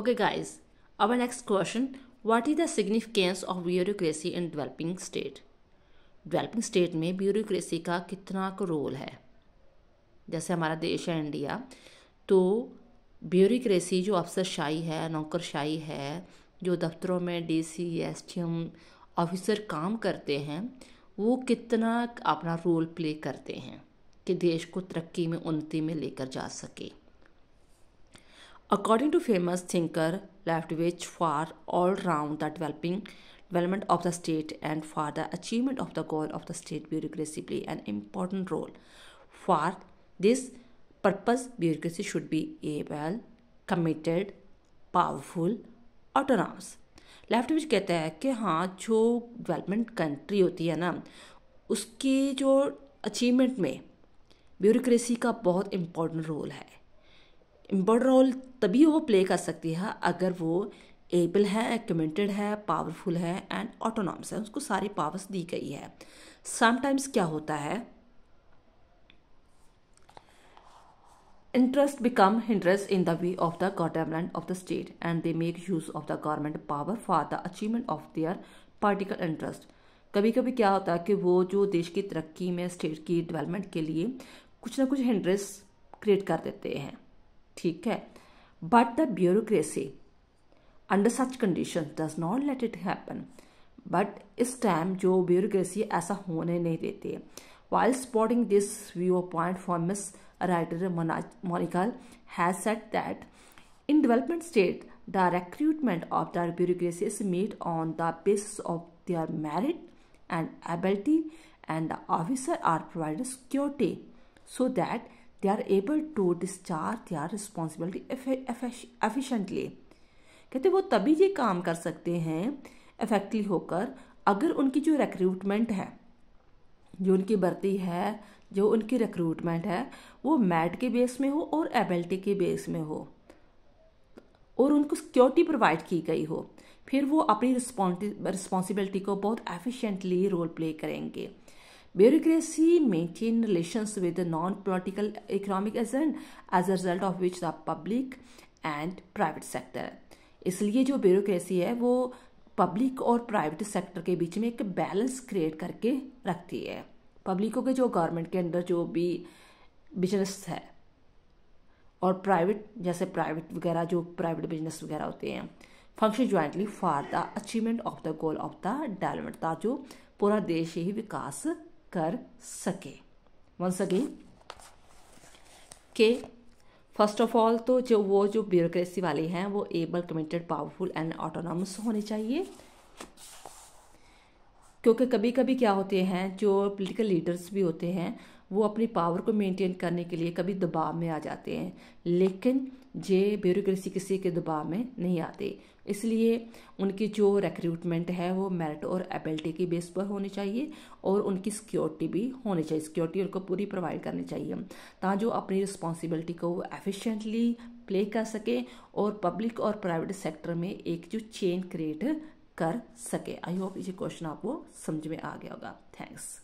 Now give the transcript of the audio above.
Okay, guys, our next question. What is the significance of bureaucracy in developing state? Developing state में bureaucracy का कितना को role है? जैसे हमारा देश है इंडिया तो ब्यूरोक्रेसी जो अफसरशाही है नौकरशाही है जो दफ्तरों में D C S T M officer काम करते हैं वो कितना अपना रोल प्ले करते हैं कि देश को तरक्की में उन्नति में लेकर जा सके? According to famous thinker Leftovich, for all round the developing development of the state and for the achievement of the goal of the state, bureaucracy play an important role. For this purpose, bureaucracy should be able, committed, powerful, autonomous. Left विच कहता है कि हाँ जो development country होती है ना उसकी जो अचीवमेंट में ब्यूरोक्रेसी का बहुत इम्पोर्टेंट रोल है इम्पोर्टेंट रोल तभी वो प्ले कर सकती है अगर वो एबल है कमिटेड है पावरफुल है एंड ऑटोनॉमस है। उसको सारी पावर्स दी गई है। समटाइम्स क्या होता है? Interest become interest in the way of the government of the state and they make use of the government power for the achievement of their particular interest कभी कभी क्या होता है कि वो जो देश की तरक्की में स्टेट की डेवलपमेंट के लिए कुछ ना कुछ इंटरेस्ट क्रिएट कर देते हैं। ठीक है but the bureaucracy under such condition does not let it happen but इस टाइम जो ब्यूरोक्रेसी ऐसा होने नहीं देते while spotting this view point for miss writer मोनिकल has set that in development state the recruitment of the bureaucracy is made on the basis of their merit and ability and the officer are provided security so that they are able to discharge their responsibility efficiently. कहते वो तभी ये काम कर सकते हैं इफेक्टली होकर, अगर उनकी जो रिक्रूटमेंट है, जो उनकी भर्ती है, जो उनकी रिक्रूटमेंट है, वो मैट के बेस में हो और एबिलिटी के बेस में हो, और उनको सिक्योरिटी प्रोवाइड की गई हो, फिर वो अपनी रिस्पॉन्सिबिलिटी को बहुत एफिशिएंटली रोल प्ले करेंगे। Bureaucracy maintain relations with the non-political economic agent as a result of which the public and private sector. इसलिए जो ब्यूरोक्रेसी है, वो पब्लिक और प्राइवेट सेक्टर के बीच में एक बैलेंस क्रिएट करके रखती है। पब्लिकों के जो गवर्नमेंट के अंदर जो भी बिज़नेस है और प्राइवेट जैसे प्राइवेट वगैरह, जो प्राइवेट बिज़नेस वगैरह होते हैं function jointly for the achievement of the goal of the development का जो पूरा देश ही विकास कर सके। वंस अगेन के फ़र्स्ट ऑफ़ ऑल तो जो वो जो ब्यूरोक्रेसी वाले हैं, वो able committed powerful and autonomous होने चाहिए। क्योंकि कभी कभी क्या होते हैं, जो पॉलिटिकल लीडर्स भी होते हैं वो अपनी पावर को मेंटेन करने के लिए कभी दबाव में आ जाते हैं, लेकिन ये ब्यूरोक्रेसी किसी के दबाव में नहीं आते। इसलिए उनकी जो रिक्रूटमेंट है वो मेरिट और एबिलिटी की बेस पर होनी चाहिए और उनकी सिक्योरिटी भी होनी चाहिए। सिक्योरिटी उनको पूरी प्रोवाइड करनी चाहिए। ताकि जो अपनी रिस्पॉन्सिबिलिटी को वो एफिशिएंटली प्ले कर सके और पब्लिक और प्राइवेट सेक्टर में एक जो चेन क्रिएट कर सके। आई होप ये क्वेश्चन आपको समझ में आ गया होगा। थैंक्स